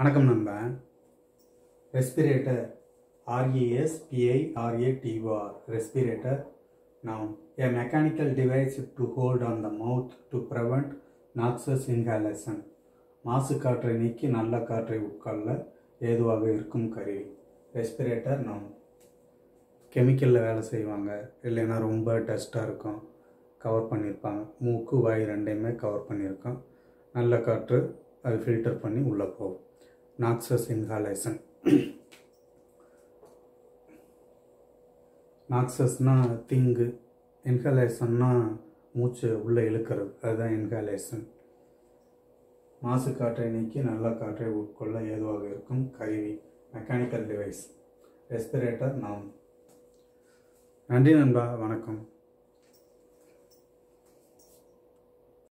வணக்கம் நண்பா. Respirator RES பிஐஆர்ஏடிஓஆர் respirator நாம் a mechanical device to hold on the mouth to prevent noxious inhalation. மாசு காற்றை நீக்கி நல்ல காற்றை உட்கொள்ள ஏதுவாக இருக்கும் கருவி. ரெஸ்பிரேட்டர் நவுன் கெமிக்கலில் வேலை செய்வாங்க. இல்லைன்னா ரொம்ப டஸ்ட்டாக இருக்கும். கவர் பண்ணியிருப்பாங்க மூக்கு வாய் ரெண்டையுமே கவர் பண்ணியிருக்கோம் நல்ல காற்று அது ஃபில்டர் பண்ணி உள்ளே போகும். நாக்சஸ் இன்ஹாலேஷன் நாக்சஸ்னா திங்கு இன்ஹாலேஷன்னா மூச்சு உள்ளே இழுக்கிறது. அதுதான் இன்ஹாலேஷன் மாசு காற்றை நீக்கி நல்ல காற்றை உட்கொள்ள ஏதுவாக இருக்கும் கருவி மெக்கானிக்கல் டிவைஸ் ரெஸ்பிரேட்டர் நாம் நன்றி நண்பா வணக்கம்.